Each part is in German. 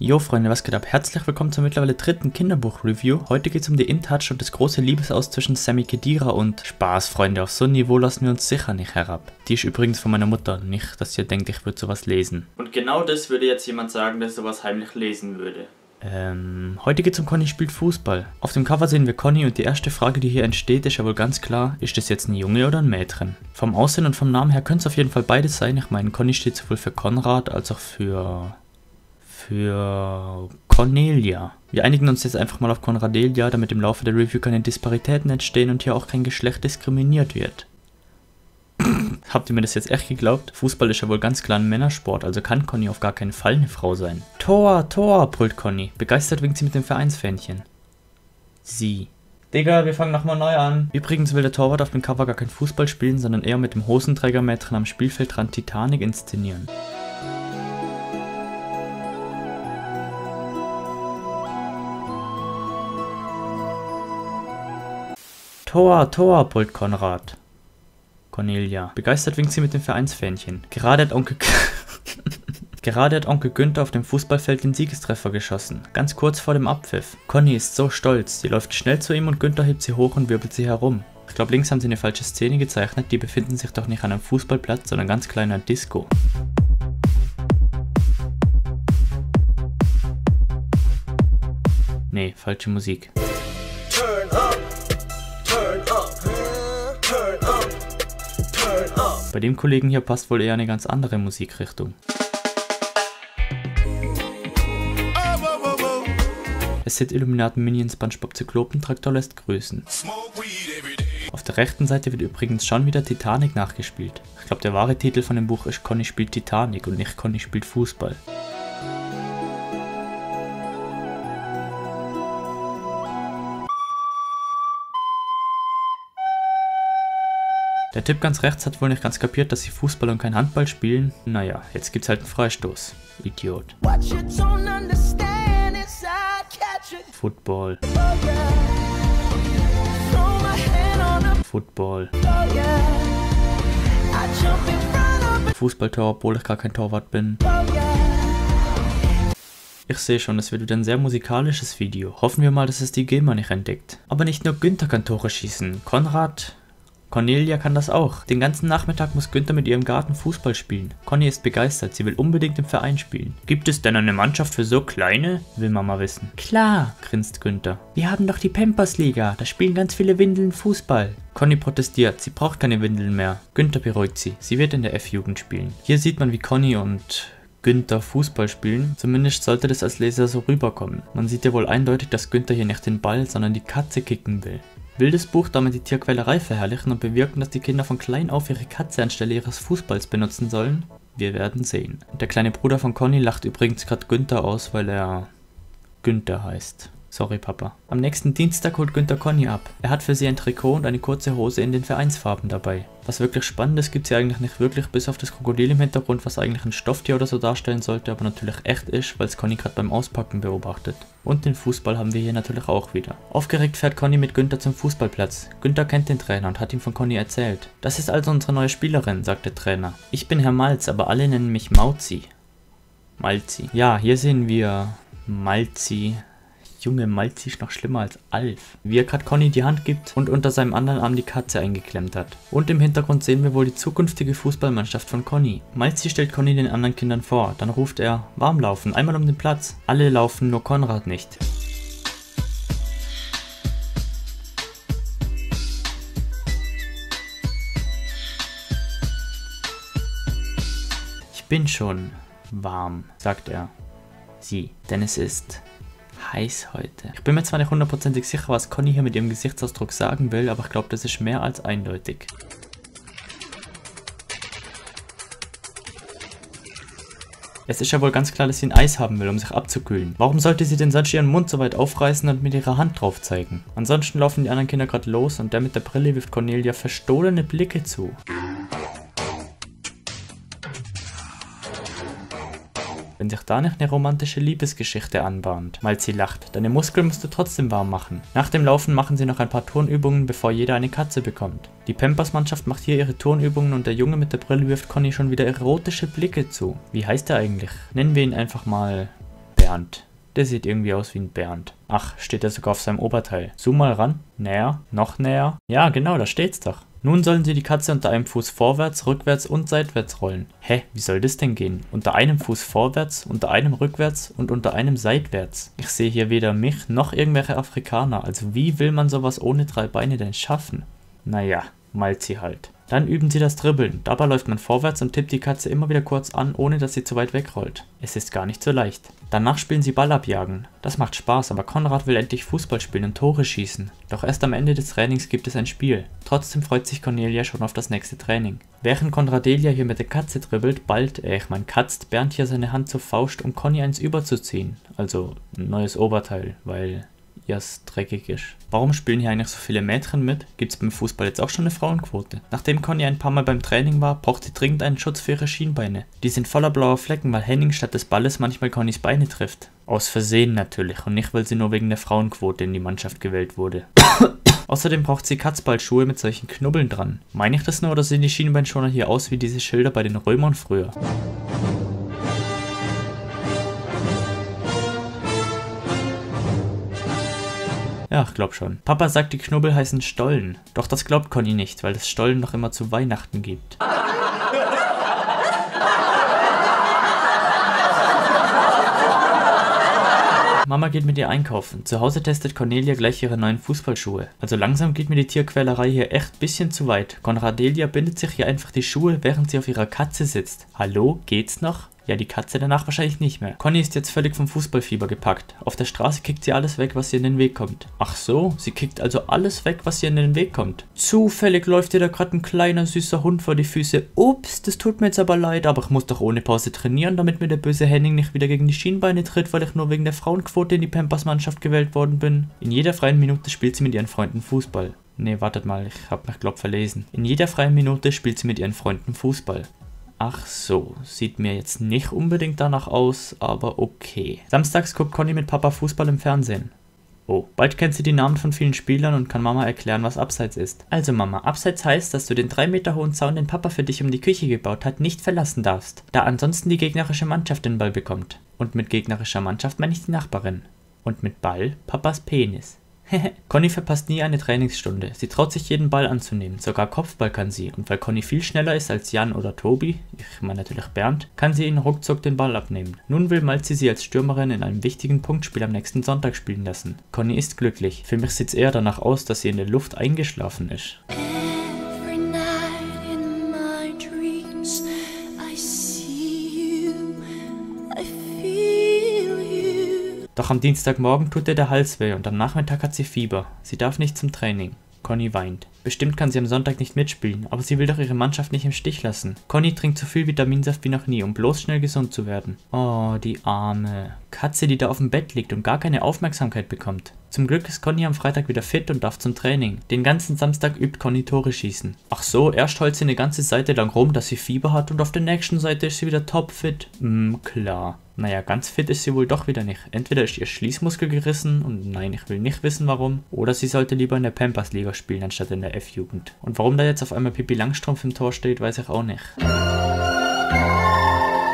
Jo Freunde, was geht ab? Herzlich willkommen zur mittlerweile dritten Kinderbuch-Review. Heute geht es um die InTouch und das große Liebesaus zwischen Sammy Kedira und Spaß, Freunde. Auf so ein Niveau lassen wir uns sicher nicht herab. Die ist übrigens von meiner Mutter, nicht, dass ihr denkt, ich würde sowas lesen. Und genau das würde jetzt jemand sagen, der sowas heimlich lesen würde. Ähm, heute geht es um Conny spielt Fußball. Auf dem Cover sehen wir Conny und die erste Frage, die hier entsteht, ist ja wohl ganz klar, ist das jetzt ein Junge oder ein Mädchen? Vom Aussehen und vom Namen her könnte es auf jeden Fall beides sein. Ich meine, Conny steht sowohl für Konrad als auch für für Cornelia. Wir einigen uns jetzt einfach mal auf Konradelia, damit im Laufe der Review keine Disparitäten entstehen und hier auch kein Geschlecht diskriminiert wird. Habt ihr mir das jetzt echt geglaubt? Fußball ist ja wohl ganz klar ein Männersport, also kann Conny auf gar keinen Fall eine Frau sein. Tor, Tor, brüllt Conny. Begeistert winkt sie mit dem Vereinsfähnchen. Sie. Digga, wir fangen nochmal neu an. Übrigens will der Torwart auf dem Cover gar kein Fußball spielen, sondern eher mit dem Hosenträgermädchen am Spielfeldrand Titanic inszenieren. Tor, Tor, brüllt Konrad. Cornelia. Begeistert winkt sie mit dem Vereinsfähnchen. Gerade hat Onkel... Gerade hat Onkel Günther auf dem Fußballfeld den Siegestreffer geschossen, ganz kurz vor dem Abpfiff. Conny ist so stolz, sie läuft schnell zu ihm und Günther hebt sie hoch und wirbelt sie herum. Ich glaube, links haben sie eine falsche Szene gezeichnet, die befinden sich doch nicht an einem Fußballplatz, sondern ganz kleiner Disco. Nee, falsche Musik. Bei dem Kollegen hier passt wohl eher eine ganz andere Musikrichtung. Es sind Illuminaten Minions SpongeBob Zyklopen Traktor lässt grüßen. Auf der rechten Seite wird übrigens schon wieder Titanic nachgespielt. Ich glaube der wahre Titel von dem Buch ist Conny spielt Titanic und nicht Conny spielt Fußball. Der Typ ganz rechts hat wohl nicht ganz kapiert, dass sie Fußball und kein Handball spielen. Naja, jetzt gibt's halt einen Freistoß. Idiot. Football. Football. Fußballtor, obwohl ich gar kein Torwart bin. Ich sehe schon, es wird wieder ein sehr musikalisches Video. Hoffen wir mal, dass es die GEMA nicht entdeckt. Aber nicht nur Günther kann Tore schießen. Konrad, Cornelia kann das auch. Den ganzen Nachmittag muss Günther mit ihrem Garten Fußball spielen. Conny ist begeistert, sie will unbedingt im Verein spielen. Gibt es denn eine Mannschaft für so kleine? Will Mama wissen. Klar, grinst Günther. Wir haben doch die Pampers-Liga, da spielen ganz viele Windeln Fußball. Conny protestiert, sie braucht keine Windeln mehr. Günther beruhigt sie, sie wird in der F-Jugend spielen. Hier sieht man, wie Conny und Günther Fußball spielen. Zumindest sollte das als Leser so rüberkommen. Man sieht ja wohl eindeutig, dass Günther hier nicht den Ball, sondern die Katze kicken will. Will das Buch damit die Tierquälerei verherrlichen und bewirken, dass die Kinder von klein auf ihre Katze anstelle ihres Fußballs benutzen sollen? Wir werden sehen. Der kleine Bruder von Conny lacht übrigens gerade Günther aus, weil er Günther heißt. Sorry, Papa. Am nächsten Dienstag holt Günther Conny ab. Er hat für sie ein Trikot und eine kurze Hose in den Vereinsfarben dabei. Was wirklich Spannendes gibt sie eigentlich nicht wirklich, bis auf das Krokodil im Hintergrund, was eigentlich ein Stofftier oder so darstellen sollte, aber natürlich echt ist, weil es Conny gerade beim Auspacken beobachtet. Und den Fußball haben wir hier natürlich auch wieder. Aufgeregt fährt Conny mit Günther zum Fußballplatz. Günther kennt den Trainer und hat ihm von Conny erzählt. Das ist also unsere neue Spielerin, sagt der Trainer. Ich bin Herr Malz, aber alle nennen mich Mauzi. Malzi. Ja, hier sehen wir Malzi, Junge, Malzi ist noch schlimmer als Alf. Wie er gerade Conny die Hand gibt und unter seinem anderen Arm die Katze eingeklemmt hat. Und im Hintergrund sehen wir wohl die zukünftige Fußballmannschaft von Conny. Malzi stellt Conny den anderen Kindern vor. Dann ruft er, warm laufen, einmal um den Platz. Alle laufen, nur Konrad nicht. Ich bin schon warm, sagt er. Sie, denn es ist heiß heute. Ich bin mir zwar nicht hundertprozentig sicher, was Conny hier mit ihrem Gesichtsausdruck sagen will, aber ich glaube, das ist mehr als eindeutig. Es ist ja wohl ganz klar, dass sie ein Eis haben will, um sich abzukühlen. Warum sollte sie denn sonst ihren Mund so weit aufreißen und mit ihrer Hand drauf zeigen? Ansonsten laufen die anderen Kinder gerade los und der mit der Brille wirft Cornelia verstohlene Blicke zu. Wenn sich da nicht eine romantische Liebesgeschichte anbahnt. Malzi lacht, deine Muskeln musst du trotzdem warm machen. Nach dem Laufen machen sie noch ein paar Turnübungen, bevor jeder eine Katze bekommt. Die Pampers-Mannschaft macht hier ihre Turnübungen und der Junge mit der Brille wirft Conny schon wieder erotische Blicke zu. Wie heißt er eigentlich? Nennen wir ihn einfach mal Bernd. Der sieht irgendwie aus wie ein Bernd. Ach, steht er sogar auf seinem Oberteil. Zoom mal ran. Näher. Noch näher. Ja, genau, da steht's doch. Nun sollen sie die Katze unter einem Fuß vorwärts, rückwärts und seitwärts rollen. Hä, wie soll das denn gehen? Unter einem Fuß vorwärts, unter einem rückwärts und unter einem seitwärts. Ich sehe hier weder mich noch irgendwelche Afrikaner. Also wie will man sowas ohne drei Beine denn schaffen? Naja, malt sie halt. Dann üben sie das Dribbeln. Dabei läuft man vorwärts und tippt die Katze immer wieder kurz an, ohne dass sie zu weit wegrollt. Es ist gar nicht so leicht. Danach spielen sie Ball abjagen. Das macht Spaß, aber Konrad will endlich Fußball spielen und Tore schießen. Doch erst am Ende des Trainings gibt es ein Spiel. Trotzdem freut sich Cornelia schon auf das nächste Training. Während Konradelia hier mit der Katze dribbelt, ballt, äh, ich mein katzt Bernd hier seine Hand zur Faust, um Conny eins überzuziehen. Also ein neues Oberteil, weil Jas dreckig ist. Warum spielen hier eigentlich so viele Mädchen mit? Gibt es beim Fußball jetzt auch schon eine Frauenquote? Nachdem Conny ein paar Mal beim Training war, braucht sie dringend einen Schutz für ihre Schienbeine. Die sind voller blauer Flecken, weil Henning statt des Balles manchmal Connys Beine trifft. Aus Versehen natürlich und nicht, weil sie nur wegen der Frauenquote in die Mannschaft gewählt wurde. Außerdem braucht sie Katzballschuhe mit solchen Knubbeln dran. Meine ich das nur oder sehen die Schienbeinschoner hier aus wie diese Schilder bei den Römern früher? Ja, ich glaub schon. Papa sagt, die Knubbel heißen Stollen. Doch das glaubt Conny nicht, weil es Stollen noch immer zu Weihnachten gibt. Mama geht mit ihr einkaufen. Zu Hause testet Cornelia gleich ihre neuen Fußballschuhe. Also langsam geht mir die Tierquälerei hier echt bisschen zu weit. Konradelia bindet sich hier einfach die Schuhe, während sie auf ihrer Katze sitzt. Hallo, geht's noch? Ja, die Katze danach wahrscheinlich nicht mehr. Conny ist jetzt völlig vom Fußballfieber gepackt. Auf der Straße kickt sie alles weg, was ihr in den Weg kommt. Ach so, sie kickt also alles weg, was ihr in den Weg kommt. Zufällig läuft ihr da gerade ein kleiner süßer Hund vor die Füße. Ups, das tut mir jetzt aber leid, aber ich muss doch ohne Pause trainieren, damit mir der böse Henning nicht wieder gegen die Schienbeine tritt, weil ich nur wegen der Frauenquote in die Pampers-Mannschaft gewählt worden bin. In jeder freien Minute spielt sie mit ihren Freunden Fußball. Nee, wartet mal, ich hab mich glaub verlesen. In jeder freien Minute spielt sie mit ihren Freunden Fußball. Ach so, sieht mir jetzt nicht unbedingt danach aus, aber okay. Samstags guckt Conny mit Papa Fußball im Fernsehen. Oh, bald kennt sie die Namen von vielen Spielern und kann Mama erklären, was Abseits ist. Also Mama, Abseits heißt, dass du den 3 Meter hohen Zaun, den Papa für dich um die Küche gebaut hat, nicht verlassen darfst, da ansonsten die gegnerische Mannschaft den Ball bekommt. Und mit gegnerischer Mannschaft meine ich die Nachbarin. Und mit Ball Papas Penis. Conny verpasst nie eine Trainingsstunde. Sie traut sich jeden Ball anzunehmen, sogar Kopfball kann sie. Und weil Conny viel schneller ist als Jan oder Tobi, ich meine natürlich Bernd, kann sie ihnen ruckzuck den Ball abnehmen. Nun will Malzi sie als Stürmerin in einem wichtigen Punktspiel am nächsten Sonntag spielen lassen. Conny ist glücklich. Für mich sieht's eher danach aus, dass sie in der Luft eingeschlafen ist. Doch am Dienstagmorgen tut ihr der Hals weh und am Nachmittag hat sie Fieber. Sie darf nicht zum Training. Conny weint. Bestimmt kann sie am Sonntag nicht mitspielen, aber sie will doch ihre Mannschaft nicht im Stich lassen. Conny trinkt so viel Vitaminsaft wie noch nie, um bloß schnell gesund zu werden. Oh, die arme Katze, die da auf dem Bett liegt und gar keine Aufmerksamkeit bekommt. Zum Glück ist Conny am Freitag wieder fit und darf zum Training. Den ganzen Samstag übt Conny Tore schießen. Ach so, erst heult sie eine ganze Seite lang rum, dass sie Fieber hat und auf der nächsten Seite ist sie wieder topfit. Hm, klar. Naja, ganz fit ist sie wohl doch wieder nicht. Entweder ist ihr Schließmuskel gerissen und nein, ich will nicht wissen warum. Oder sie sollte lieber in der Pampers-Liga spielen, anstatt in der F-Jugend. Und warum da jetzt auf einmal Pippi Langstrumpf im Tor steht, weiß ich auch nicht.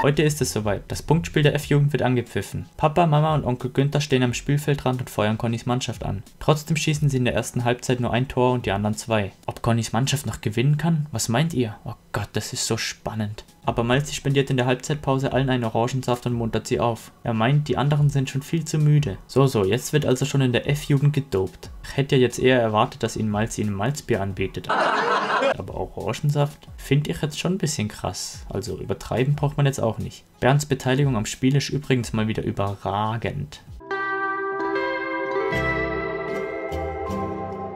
Heute ist es soweit. Das Punktspiel der F-Jugend wird angepfiffen. Papa, Mama und Onkel Günther stehen am Spielfeldrand und feuern Connys Mannschaft an. Trotzdem schießen sie in der ersten Halbzeit nur ein Tor und die anderen zwei. Ob Connys Mannschaft noch gewinnen kann? Was meint ihr? Oh Gott, das ist so spannend. Aber Malzi spendiert in der Halbzeitpause allen einen Orangensaft und muntert sie auf. Er meint, die anderen sind schon viel zu müde. So, so, jetzt wird also schon in der F-Jugend gedopt. Ich hätte ja jetzt eher erwartet, dass ihn Malzi ein Malzbier anbietet. Aber Orangensaft finde ich jetzt schon ein bisschen krass. Also übertreiben braucht man jetzt auch nicht. Bernds Beteiligung am Spiel ist übrigens mal wieder überragend.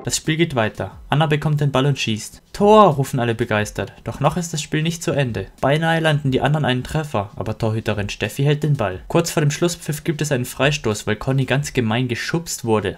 Das Spiel geht weiter. Anna bekommt den Ball und schießt. Tor, rufen alle begeistert. Doch noch ist das Spiel nicht zu Ende. Beinahe landen die anderen einen Treffer, aber Torhüterin Steffi hält den Ball. Kurz vor dem Schlusspfiff gibt es einen Freistoß, weil Conny ganz gemein geschubst wurde.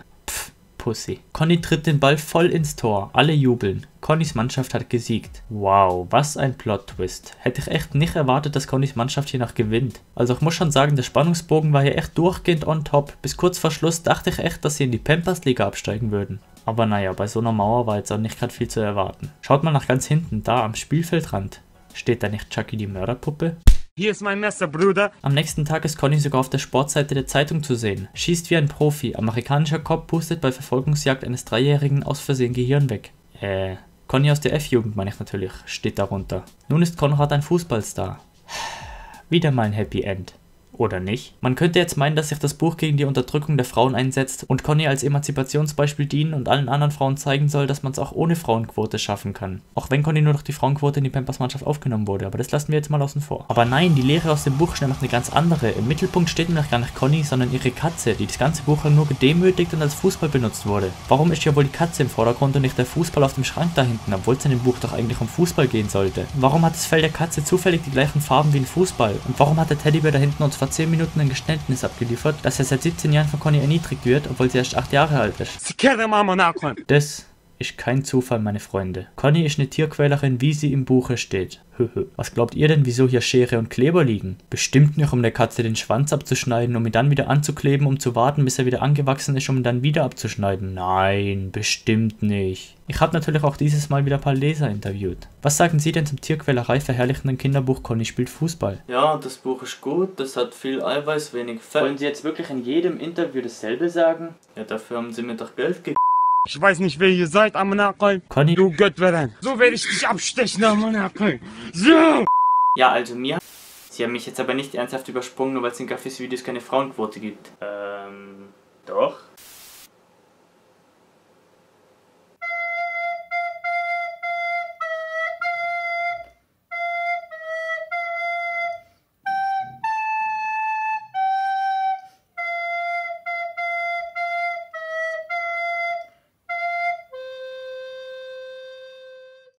Pussy. Conny tritt den Ball voll ins Tor. Alle jubeln. Connys Mannschaft hat gesiegt. Wow, was ein Plot-Twist. Hätte ich echt nicht erwartet, dass Connys Mannschaft hier noch gewinnt. Also ich muss schon sagen, der Spannungsbogen war hier echt durchgehend on top. Bis kurz vor Schluss dachte ich echt, dass sie in die Pampers-Liga absteigen würden. Aber naja, bei so einer Mauer war jetzt auch nicht gerade viel zu erwarten. Schaut mal nach ganz hinten, da am Spielfeldrand. Steht da nicht Chucky die Mörderpuppe? Hier ist mein Messer, Bruder. Am nächsten Tag ist Conny sogar auf der Sportseite der Zeitung zu sehen. Schießt wie ein Profi. Amerikanischer Cop pustet bei Verfolgungsjagd eines Dreijährigen aus Versehen Gehirn weg. Äh, Conny aus der F-Jugend meine ich natürlich, steht darunter. Nun ist Konrad ein Fußballstar. Wieder mal ein Happy End. Oder nicht? Man könnte jetzt meinen, dass sich das Buch gegen die Unterdrückung der Frauen einsetzt und Conny als Emanzipationsbeispiel dienen und allen anderen Frauen zeigen soll, dass man es auch ohne Frauenquote schaffen kann. Auch wenn Conny nur durch die Frauenquote in die Pampers-Mannschaft aufgenommen wurde, aber das lassen wir jetzt mal außen vor. Aber nein, die Lehre aus dem Buch ist nämlich eine ganz andere. Im Mittelpunkt steht nämlich gar nicht Conny, sondern ihre Katze, die das ganze Buch nur gedemütigt und als Fußball benutzt wurde. Warum ist ja wohl die Katze im Vordergrund und nicht der Fußball auf dem Schrank da hinten, obwohl es in dem Buch doch eigentlich um Fußball gehen sollte? Warum hat das Fell der Katze zufällig die gleichen Farben wie ein Fußball? Und warum hat der Teddybär da hinten uns vor 10 Minuten ein Geständnis Geständnis abgeliefert, dass er seit 17 Jahren von Conny erniedrigt wird, obwohl sie erst 8 Jahre alt ist. Das ist kein Zufall, meine Freunde. Conny ist eine Tierquälerin, wie sie im Buche steht. Was glaubt ihr denn, wieso hier Schere und Kleber liegen? Bestimmt nicht, um der Katze den Schwanz abzuschneiden, um ihn dann wieder anzukleben, um zu warten, bis er wieder angewachsen ist, um ihn dann wieder abzuschneiden. Nein, bestimmt nicht. Ich habe natürlich auch dieses Mal wieder ein paar Leser interviewt. Was sagen Sie denn zum Tierquälerei verherrlichenden Kinderbuch Conny spielt Fußball? Ja, das Buch ist gut, das hat viel Eiweiß, wenig Fett. Wollen Sie jetzt wirklich in jedem Interview dasselbe sagen? Ja, dafür haben Sie mir doch Geld gegeben. Ich weiß nicht, wer ihr seid, Amanakal. Conny, Du Göttweren. So werde ich dich abstechen, Amanakal. So! Ja, also mir. Sie haben mich jetzt aber nicht ernsthaft übersprungen, nur weil es in Gaffis Videos keine Frauenquote gibt. Ähm, doch.